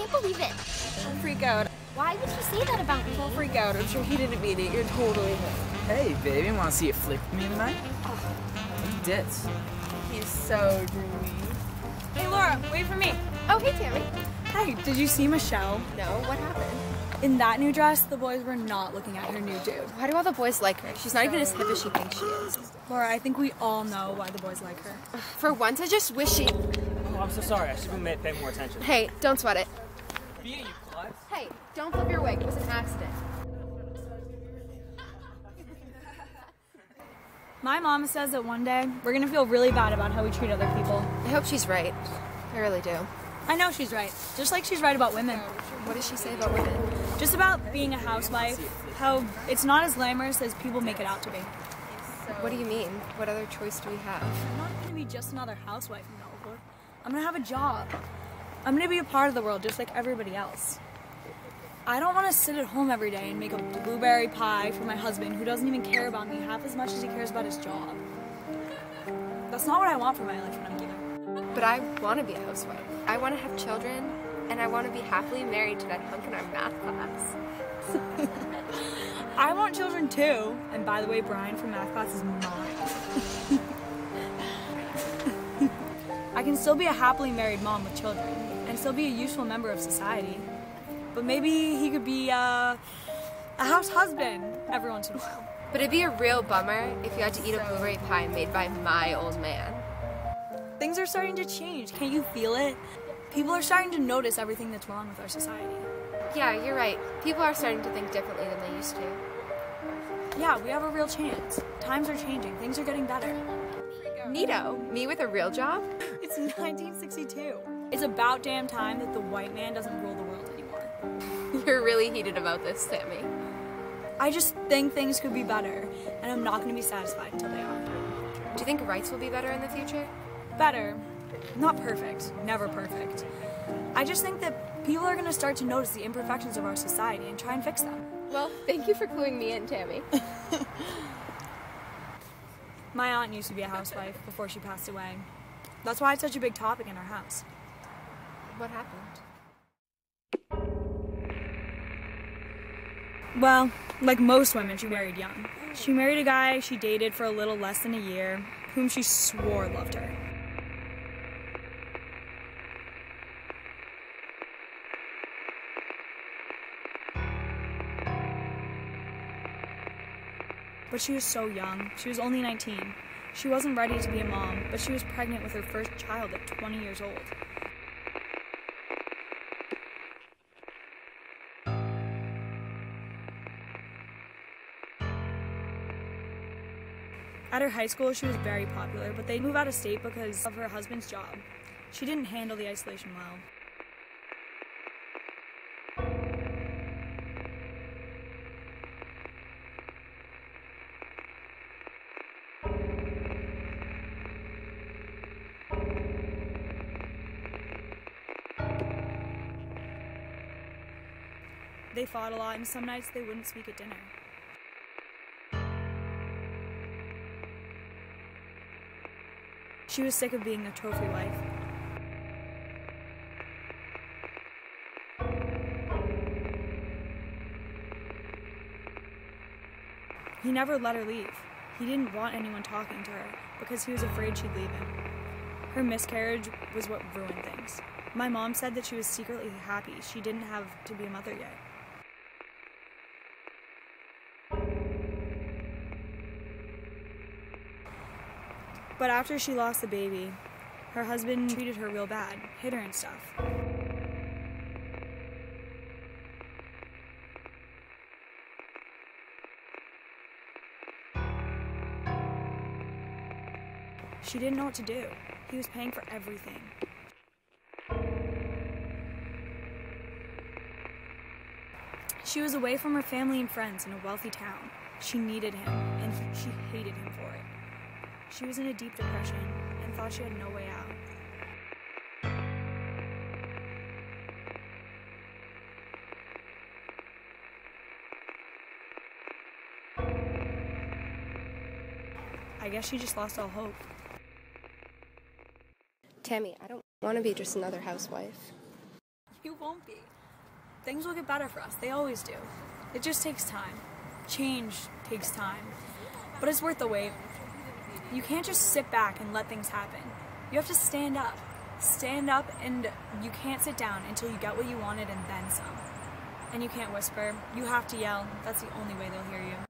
can't believe it. Don't freak out. Why would you say that about me? Don't freak out. I'm sure he didn't mean it. You're totally Hey, baby, want to see a flick with me tonight? Oh. Dits. He's so dreamy. Hey, Laura, wait for me. Oh, hey, Tammy. Hey, did you see Michelle? No, what happened? In that new dress, the boys were not looking at her new dude. Why do all the boys like her? She's not even as hip as she thinks she is. Laura, I think we all know why the boys like her. For once, I just wish she. I'm so sorry. I should have made pay more attention. Hey, don't sweat it. Be you klutz. Hey, don't flip your wig. It was an accident. My mom says that one day we're gonna feel really bad about how we treat other people. I hope she's right. I really do. I know she's right, just like she's right about women. What does she say about women? Just about being a housewife, how it's not as glamorous as people make it out to be. What do you mean? What other choice do we have? I'm not gonna be just another housewife in Melbourne. I'm gonna have a job. I'm gonna be a part of the world just like everybody else. I don't want to sit at home every day and make a blueberry pie for my husband who doesn't even care about me half as much as he cares about his job. That's not what I want for my life when I'm older. But I want to be a housewife. I want to have children, and I want to be happily married to that hunk in our math class. I want children too. And by the way, Brian from math class is mine. Can still be a happily married mom with children and still be a useful member of society. But maybe he could be uh, a house husband every once in a while. But it'd be a real bummer if you had to eat a blueberry pie made by my old man. Things are starting to change. Can't you feel it? People are starting to notice everything that's wrong with our society. Yeah, you're right. People are starting to think differently than they used to. Yeah, we have a real chance. Times are changing. Things are getting better. Neato. Me with a real job? It's 1962. It's about damn time that the white man doesn't rule the world anymore. You're really heated about this, Sammy. I just think things could be better, and I'm not going to be satisfied until they are. Do you think rights will be better in the future? Better. Not perfect. Never perfect. I just think that people are going to start to notice the imperfections of our society and try and fix them. Well, thank you for cluing me in, Tammy. My aunt used to be a housewife before she passed away. That's why it's such a big topic in our house. what happened? Well, like most women, she married young. She married a guy she dated for a little less than a year, whom she swore loved her. But she was so young. She was only 19. She wasn't ready to be a mom, but she was pregnant with her first child at 20 years old. At her high school, she was very popular, but they moved out of state because of her husband's job. She didn't handle the isolation well. They fought a lot, and some nights they wouldn't speak at dinner. She was sick of being a trophy wife. He never let her leave. He didn't want anyone talking to her because he was afraid she'd leave him. Her miscarriage was what ruined things. My mom said that she was secretly happy she didn't have to be a mother yet. But after she lost the baby, her husband treated her real bad, hit her and stuff. She didn't know what to do. He was paying for everything. She was away from her family and friends in a wealthy town. She needed him, and he- she hated him for it. She was in a deep depression and thought she had no way out. I guess she just lost all hope. Tammy, I don't want to be just another housewife. You won't be. Things will get better for us. They always do. It just takes time. Change takes time. But it's worth the wait. You can't just sit back and let things happen. You have to stand up. Stand up and you can't sit down until you get what you wanted and then some. And you can't whisper. You have to yell. That's the only way they'll hear you.